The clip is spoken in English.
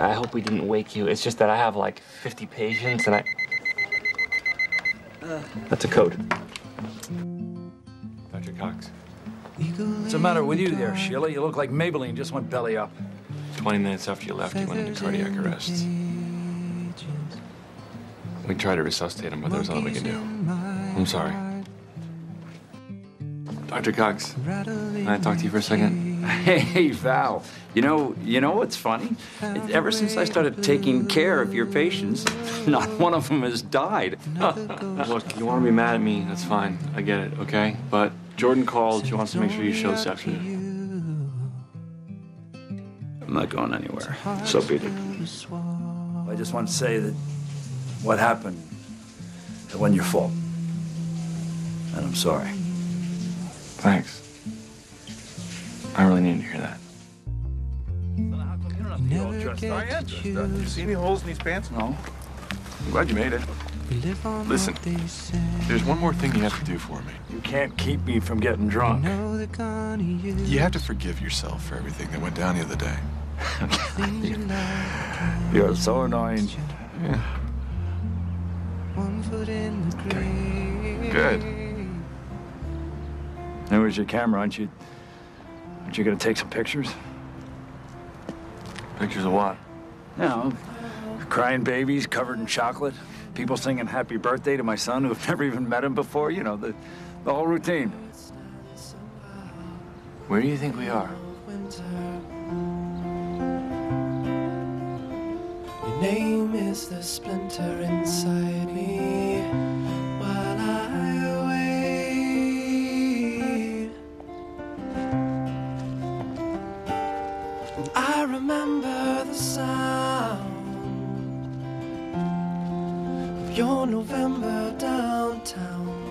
I hope we didn't wake you. It's just that I have like 50 patients and I. That's a code. Dr. Cox, What's the matter with you there, Sheila? You look like Maybelline just went belly up. 20 minutes after you left, he went into cardiac arrest. We tried to resuscitate him, but there was nothing we could do. I'm sorry. Dr. Cox, can I talk to you for a second? Hey, Val. You know, you know what's funny? Ever since I started taking care of your patients, not one of them has died. Look, you want to be mad at me, that's fine. I get it, okay? But Jordan called. She wants to make sure you show this afternoon. I'm not going anywhere. So be it. I just want to say that what happened, it wasn't your fault. And I'm sorry. Thanks. I really needed to hear that. You see any holes in these pants? No. I'm glad you made it. Listen, there's one more thing you have to do for me. You can't keep me from getting drunk. You have to forgive yourself for everything that went down the other day. You're so annoying. Good. Now, where's your camera? Aren't you? Aren't you gonna take some pictures? Pictures of what? No. Crying babies covered in chocolate. People singing happy birthday to my son who've never even met him before. You know, the, the whole routine. Where do you think we are? Your name is the splinter inside I remember the sound of your November downtown